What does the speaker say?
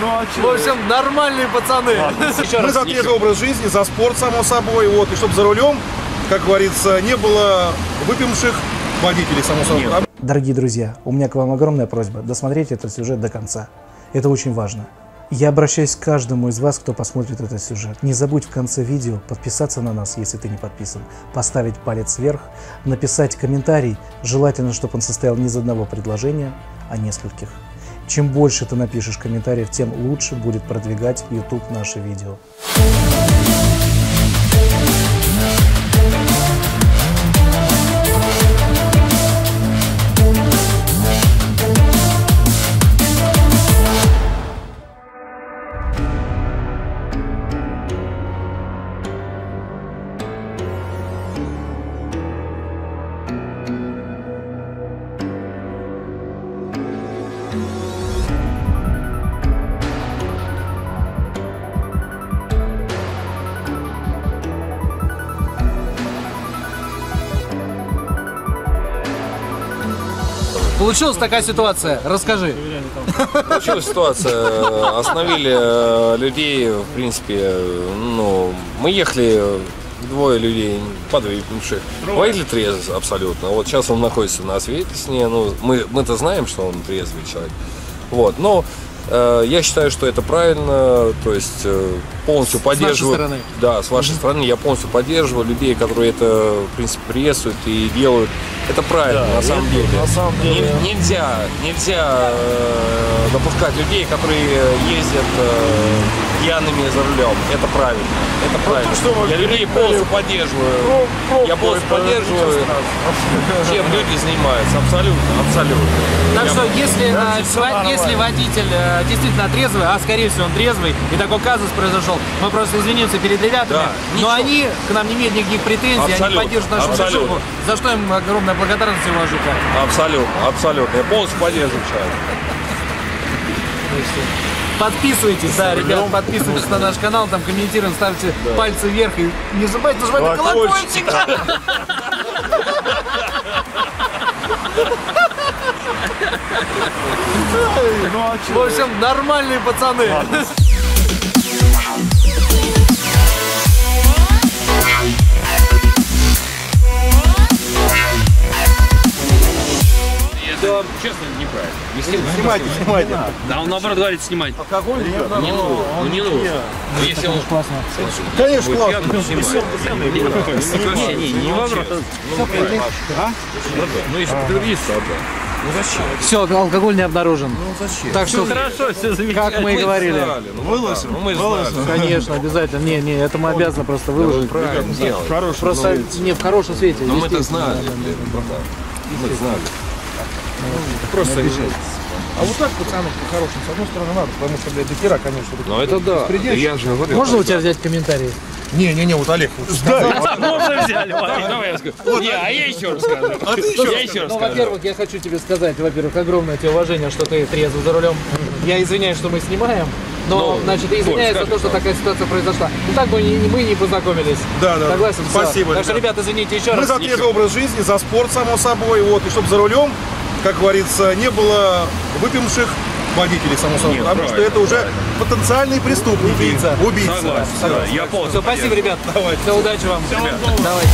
Ну а В общем, нормальные пацаны. Мы за трезвый образ жизни, за спорт, само собой. Вот, и чтобы за рулем, как говорится, не было выпивших водителей, само собой. Дорогие друзья, у меня к вам огромная просьба досмотреть этот сюжет до конца. Это очень важно. Я обращаюсь к каждому из вас, кто посмотрит этот сюжет. Не забудь в конце видео подписаться на нас, если ты не подписан, поставить палец вверх, написать комментарий, желательно, чтобы он состоял не из одного предложения, а нескольких. Чем больше ты напишешь комментариев, тем лучше будет продвигать YouTube наше видео. Получилась такая ситуация. Расскажи. Получилась ситуация, остановили э, людей, в принципе, ну, мы ехали, двое людей подвыпивших, водитель трезвый абсолютно, вот сейчас он находится на свидетельстве, ну, мы, мы-то знаем, что он трезвый человек, вот, но э, я считаю, что это правильно, то есть э, полностью поддерживаю. стороны. Да, с вашей стороны я полностью поддерживаю людей, которые это, в принципе, приветствуют и делают. Это правильно, на самом деле. на самом деле. Не- нельзя, нельзя э, допускать людей, которые ездят э, пьяными за рулем. Это правильно. Это правильно. что мы я людей полностью поддерживаю. Пробку Я полностью это поддерживаю, чем люди занимаются. Абсолютно, абсолютно. Так Я- что если, Да, нормально. если водитель э, действительно трезвый, а скорее всего он трезвый, и такой казус произошел, мы просто извинимся перед ребятами, Да, но ничего. они к нам не имеют никаких претензий, они Абсолютно, поддерживают нашу абсолютно. движуху, за что им огромная благодарность и уважуха. Абсолютно, абсолютно. Я полностью поддерживаю человека. Подписывайтесь, да, ребят, подписывайтесь на наш канал, там комментируем, ставьте пальцы вверх и не забывайте нажимать на Колокольчик. Ну а В общем, нормальные пацаны. Это Не снимай. Снимайте, снимайте. Да, он наоборот говорит снимать. Алкоголь? Не нужно. Ну не нужно. Но если он Конечно, классно. пьяный, снимает. Не, не, не вопрос. Ну если подтвердится, да. Ну зачем? Все, алкоголь не обнаружен. Так что, Хорошо, все замечательно. как мы и говорили. Выложим. Ну, мы же знали. Конечно, обязательно. Не, не, это мы обязаны просто выложить. Правильно делаем. Просто не в хорошем свете. Но мы это знали. Мы знали. Просто решайте. А вот так, пацаны, по-хорошему, с одной стороны надо, потому что, блядь, до хера, конечно. Ну это да. Да Я же говорю. Можно у тебя взять комментарий? Не-не-не, вот Олег. Можно взяли. Давай я скажу. Не, а я еще раз скажу. Я еще Ну, во-первых, я хочу тебе сказать, во-первых, огромное тебе уважение, что ты трезво за рулем. Я извиняюсь, что мы снимаем, но, Ну, значит, извиняюсь за то, что такая ситуация произошла. Ну, так бы не- мы не познакомились. Да, да. Согласен? Спасибо, Так что, ребят. ребята, извините еще Мы раз. за трезвый образ жизни, за спорт, само собой. Вот, и чтобы за рулем, как говорится, не было выпивших водителей, само собой. Нет, потому что правильно, это уже потенциальные преступники. Убийца. Убийца. Согласен. да, Я полностью Все, спасибо, ребят. Давайте. Все, удачи вам. Давайте.